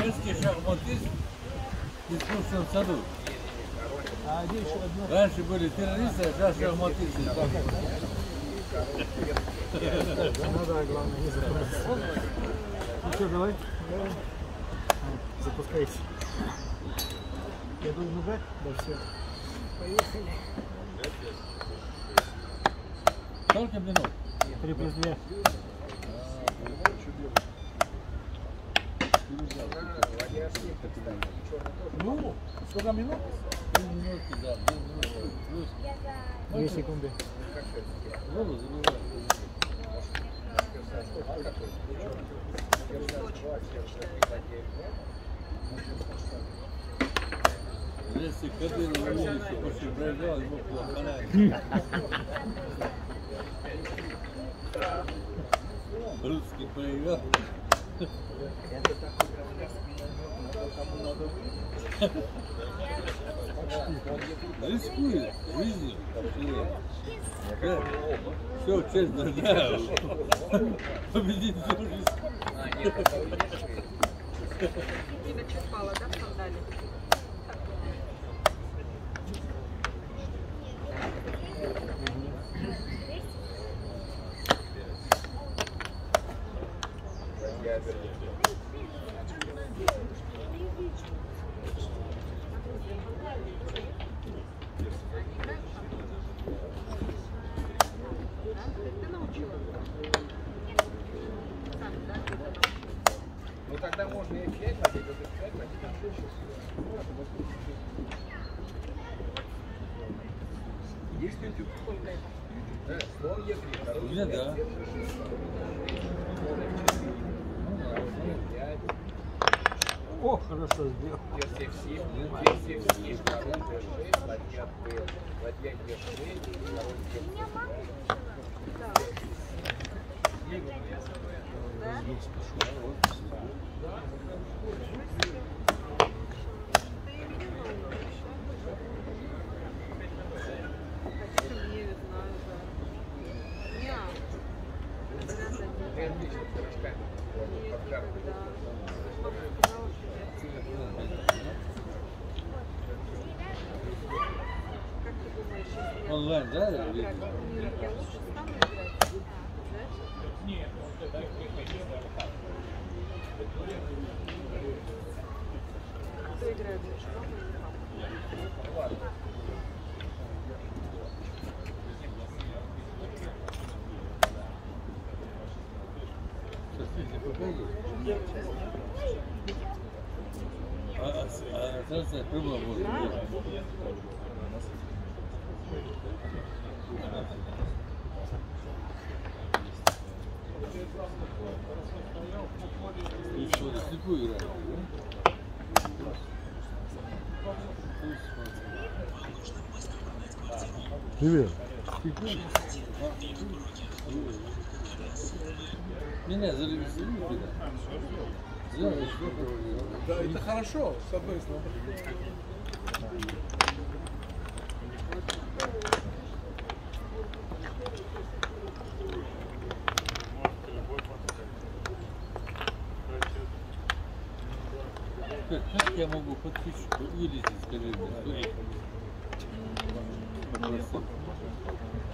Чешский шахматист в искусственном саду. А где еще одно? Раньше были террористы, а сейчас шахматисты. Ну да, главное не забрать. Ну что, давай? Запускайте. Я должен нажать? Да, все. Поехали. Сколько минут? Три плюс две. Ну, сколько минут? Две минутки, да, две. Плюс Две секунды. голову забивают. Если Кадыров улице после проезжал, ему плохо Русский проиграл. Рискует жизнью. Да. Все, честно, да. Победить всю жизнь. Не дочерпала, да, в сандале? Ну тогда можно и 5 водить, это 5 водить. Есть YouTube? Да, слон Е3, У меня да. О, хорошо сделал. Версия F7, версия F7, король D6, ладья B, ладья Е6, король Е7. Ты ее видела еще? Темнеют, знаю, да. Неа. Варианта нет. Ты отлично с пирожками. Нет, да. Нет. Если Онлайн, да? или-? А кто играет лучше, мама или папа? Сейчас я попробую. А, а, а трансляция прямая будет. И что, ты слепую играешь? Привет. Меня зарегистрируют, да? Это хорошо, с одной стороны. Как, я могу подписчику вылезти с коллегой? Попросить.